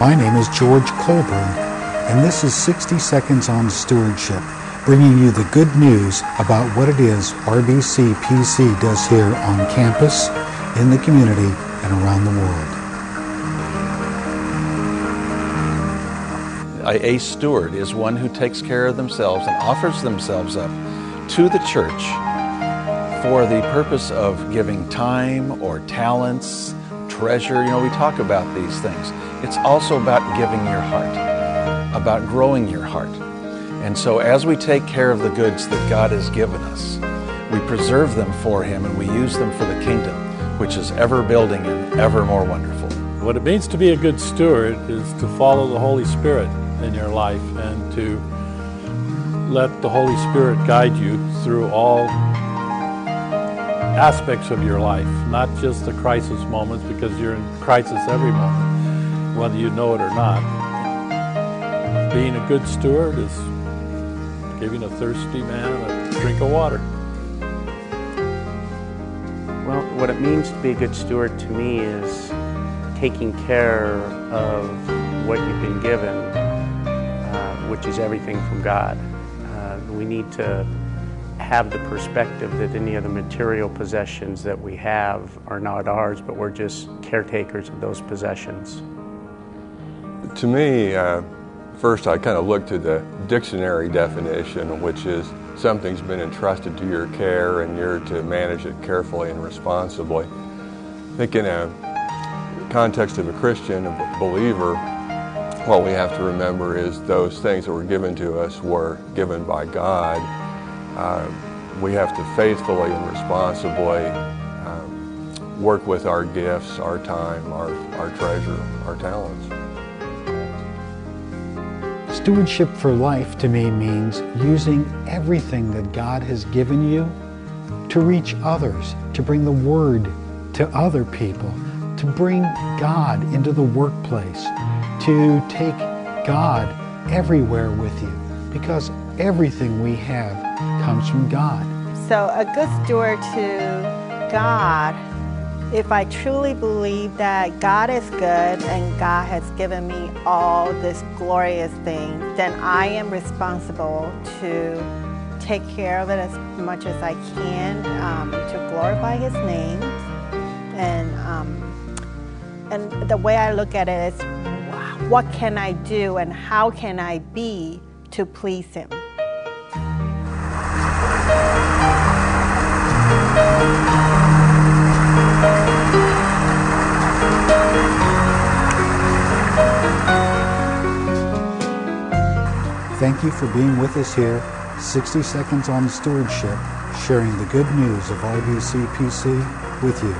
My name is George Colburn, and this is 60 Seconds on Stewardship, bringing you the good news about what it is RBC PC does here on campus, in the community, and around the world. A steward is one who takes care of themselves and offers themselves up to the church for the purpose of giving time or talents, treasure. You know, we talk about these things. It's also about giving your heart, about growing your heart. And so, as we take care of the goods that God has given us, we preserve them for Him and we use them for the kingdom, which is ever building and ever more wonderful. What it means to be a good steward is to follow the Holy Spirit in your life and to let the Holy Spirit guide you through all aspects of your life, not just the crisis moments, because you're in crisis every moment, whether you know it or not. Being a good steward is giving a thirsty man a drink of water. Well, what it means to be a good steward to me is taking care of what you've been given, uh, which is everything from God. Uh, we need to have the perspective that any of the material possessions that we have are not ours, but we're just caretakers of those possessions. To me, uh, first I kind of look to the dictionary definition, which is something's been entrusted to your care and you're to manage it carefully and responsibly. I think in a context of a Christian, a believer, what we have to remember is those things that were given to us were given by God uh, we have to faithfully and responsibly um, work with our gifts, our time, our, our treasure, our talents. Stewardship for life to me means using everything that God has given you to reach others, to bring the Word to other people, to bring God into the workplace, to take God everywhere with you, because everything we have comes from God. So, a good steward to God, if I truly believe that God is good and God has given me all this glorious thing, then I am responsible to take care of it as much as I can um, to glorify His name. And um, and the way I look at it is, what can I do and how can I be to please Him? Thank you for being with us here, 60 Seconds on Stewardship, sharing the good news of RBCPC with you.